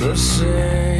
the same.